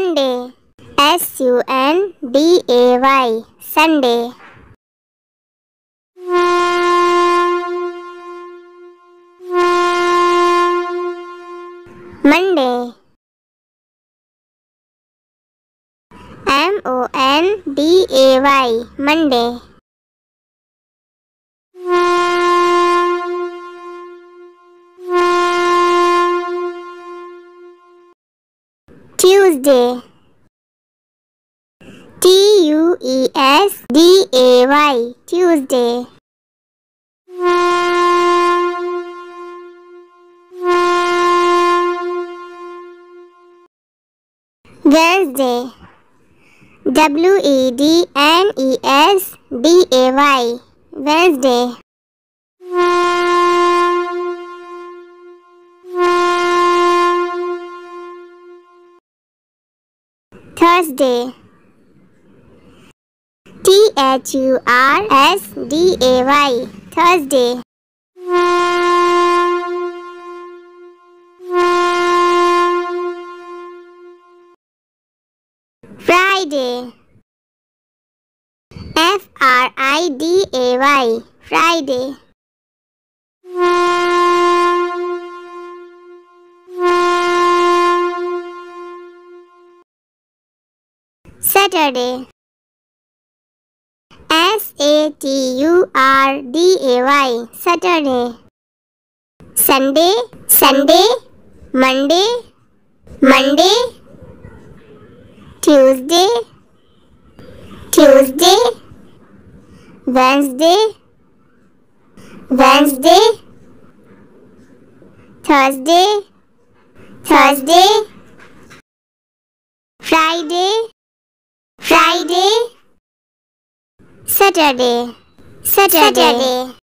Sunday. S U N D A Y. Sunday. Monday. M O N D A Y. Monday. Tuesday. T U E S D A Y. Tuesday. Wednesday. W E D N E S D A Y. Wednesday Thursday. T H U R S D A Y. Thursday. Friday. F R I D A Y. Friday Saturday. S A T U R D A Y. Saturday. Sunday. Sunday. Monday. Monday. Tuesday. Tuesday. Wednesday. Wednesday. Thursday. Thursday. Friday Friday Saturday. Saturday